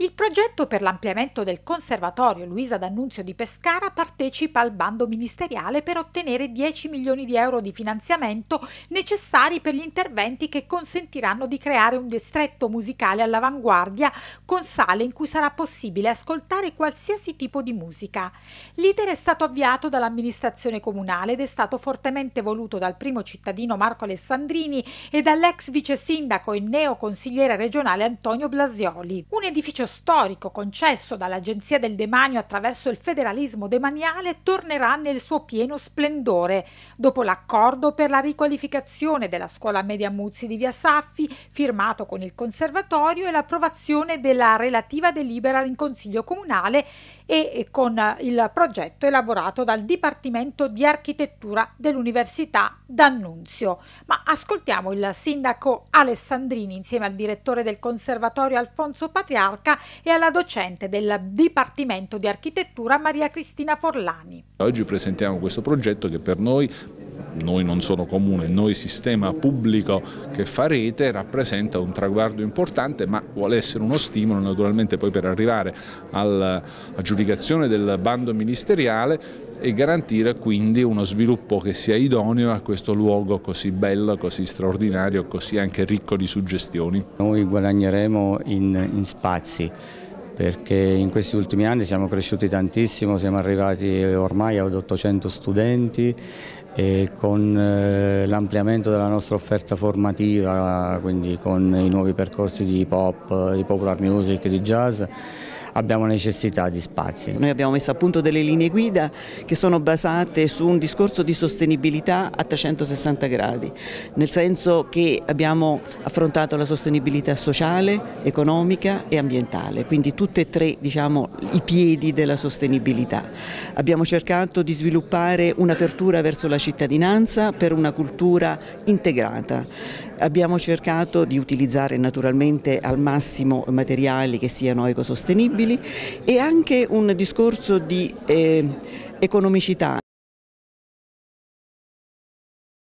Il progetto per l'ampliamento del Conservatorio Luisa D'Annunzio di Pescara partecipa al bando ministeriale per ottenere 10 milioni di euro di finanziamento necessari per gli interventi che consentiranno di creare un distretto musicale all'avanguardia con sale in cui sarà possibile ascoltare qualsiasi tipo di musica. L'iter è stato avviato dall'amministrazione comunale ed è stato fortemente voluto dal primo cittadino Marco Alessandrini e dall'ex vice sindaco e neoconsigliere regionale Antonio Blasioli. Un edificio storico concesso dall'Agenzia del Demanio attraverso il federalismo demaniale tornerà nel suo pieno splendore, dopo l'accordo per la riqualificazione della scuola media Muzzi di Via Saffi, firmato con il Conservatorio e l'approvazione della relativa delibera in Consiglio Comunale e con il progetto elaborato dal Dipartimento di Architettura dell'Università d'Annunzio. Ma ascoltiamo il sindaco Alessandrini insieme al direttore del Conservatorio Alfonso Patriarca e alla docente del Dipartimento di Architettura Maria Cristina Forlani. Oggi presentiamo questo progetto che per noi noi non sono comune, noi sistema pubblico che fa rete rappresenta un traguardo importante ma vuole essere uno stimolo naturalmente poi per arrivare all'aggiudicazione del bando ministeriale e garantire quindi uno sviluppo che sia idoneo a questo luogo così bello, così straordinario, così anche ricco di suggestioni. Noi guadagneremo in, in spazi perché in questi ultimi anni siamo cresciuti tantissimo, siamo arrivati ormai ad 800 studenti e con eh, l'ampliamento della nostra offerta formativa, quindi con i nuovi percorsi di pop, di popular music, di jazz, abbiamo necessità di spazi. Noi abbiamo messo a punto delle linee guida che sono basate su un discorso di sostenibilità a 360 gradi, nel senso che abbiamo affrontato la sostenibilità sociale, economica e ambientale, quindi tutti e tre diciamo, i piedi della sostenibilità. Abbiamo cercato di sviluppare un'apertura verso la cittadinanza per una cultura integrata. Abbiamo cercato di utilizzare naturalmente al massimo materiali che siano ecosostenibili e anche un discorso di eh, economicità.